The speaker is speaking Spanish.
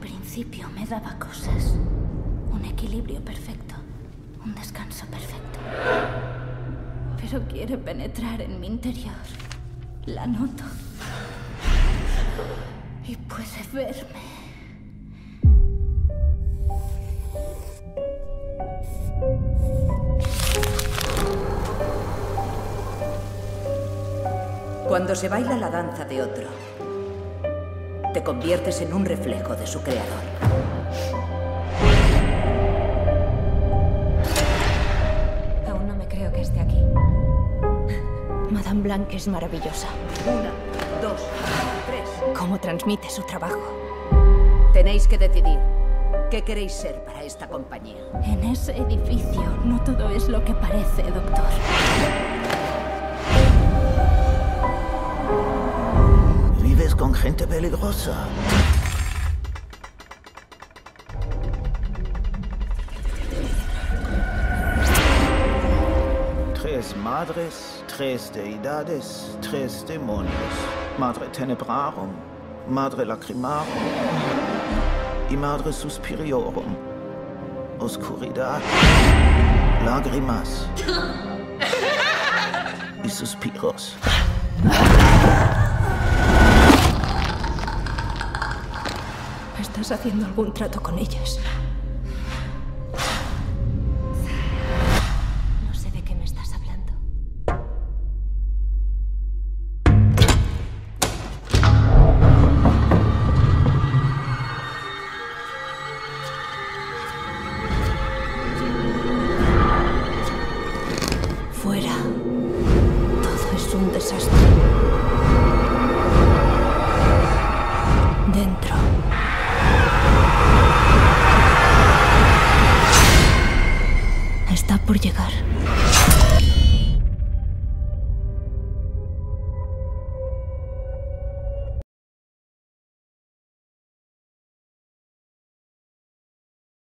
principio me daba cosas. Un equilibrio perfecto. Un descanso perfecto. Pero quiere penetrar en mi interior. La noto. Y puede verme. Cuando se baila la danza de otro, te conviertes en un reflejo de su creador. Aún no me creo que esté aquí. Madame Blanc es maravillosa. Una, dos, tres. ¿Cómo transmite su trabajo? Tenéis que decidir qué queréis ser para esta compañía. En ese edificio no todo es lo que parece, doctor. Con gente peligrosa. Tres madres, tres deidades, tres demonios. Madre tenebrarum, madre lacrimarum y madre suspiriorum. Oscuridad, lágrimas y suspiros. ¿Estás haciendo algún trato con ellas? No sé de qué me estás hablando. Fuera. Todo es un desastre. Dentro. por llegar.